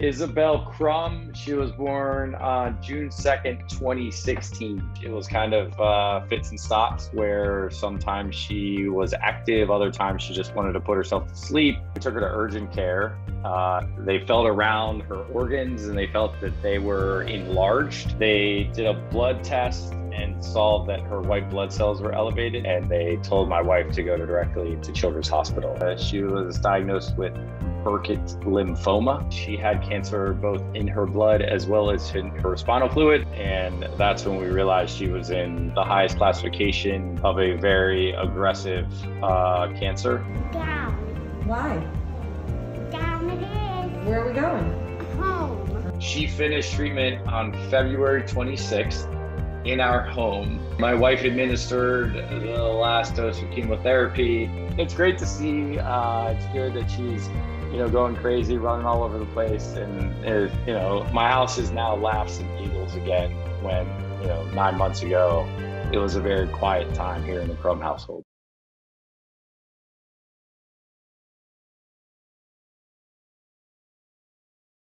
Isabel Crum. She was born on June 2nd, 2016. It was kind of uh, fits and stops where sometimes she was active, other times she just wanted to put herself to sleep. We took her to urgent care. Uh, they felt around her organs and they felt that they were enlarged. They did a blood test and saw that her white blood cells were elevated, and they told my wife to go directly to Children's Hospital. Uh, she was diagnosed with Burkitt lymphoma. She had cancer both in her blood as well as in her spinal fluid. And that's when we realized she was in the highest classification of a very aggressive uh, cancer. Down. Why? Down it is. Where are we going? Home. She finished treatment on February 26th in our home. My wife administered the last dose of chemotherapy. It's great to see. Uh, it's good that she's, you know, going crazy, running all over the place, and uh, you know, my house is now laughs and giggles again. When you know, nine months ago, it was a very quiet time here in the Crum household.